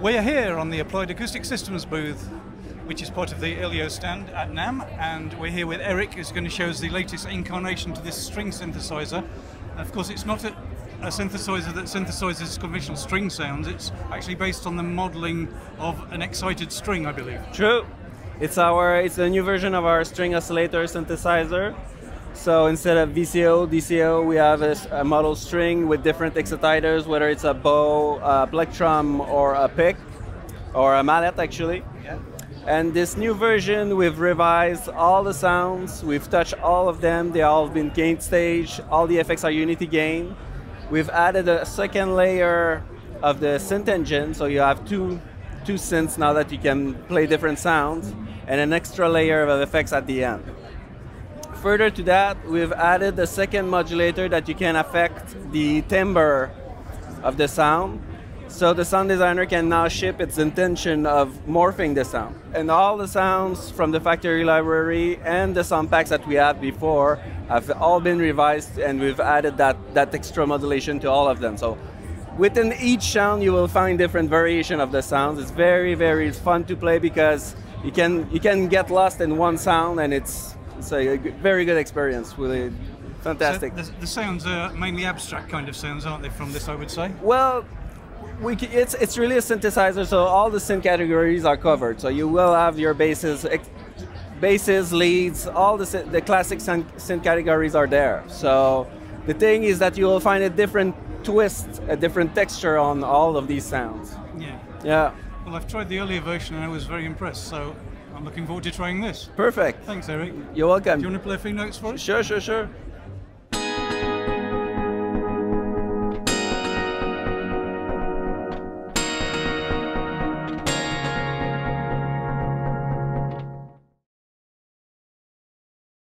We're here on the Applied Acoustic Systems booth, which is part of the Ilio stand at NAMM, and we're here with Eric, who's going to show us the latest incarnation to this string synthesizer. Of course, it's not a, a synthesizer that synthesizes conventional string sounds, it's actually based on the modeling of an excited string, I believe. True. It's our it's a new version of our string oscillator synthesizer. So instead of VCO, DCO, we have a, a model string with different exciters, whether it's a bow, a plectrum, or a pick, or a mallet actually. Yeah. And this new version, we've revised all the sounds, we've touched all of them, they all have been gain stage, all the effects are unity gain. We've added a second layer of the synth engine, so you have two, two synths now that you can play different sounds, and an extra layer of effects at the end. Further to that, we've added a second modulator that you can affect the timbre of the sound. So the sound designer can now ship its intention of morphing the sound. And all the sounds from the factory library and the sound packs that we had before have all been revised and we've added that, that extra modulation to all of them. So within each sound you will find different variation of the sounds. It's very, very fun to play because you can you can get lost in one sound and it's it's a very good experience. with Really fantastic. So the, the, sounds are mainly abstract kind of sounds, aren't they? From this, I would say. Well, we it's it's really a synthesizer, so all the synth categories are covered. So you will have your basses, basses, leads, all the the classic synth categories are there. So the thing is that you will find a different twist, a different texture on all of these sounds. Yeah. Yeah. Well, I've tried the earlier version and I was very impressed. So I'm looking forward to trying this. Perfect. Thanks, Eric. You're welcome. Do you want to play a few notes for us? Sure, sure, sure.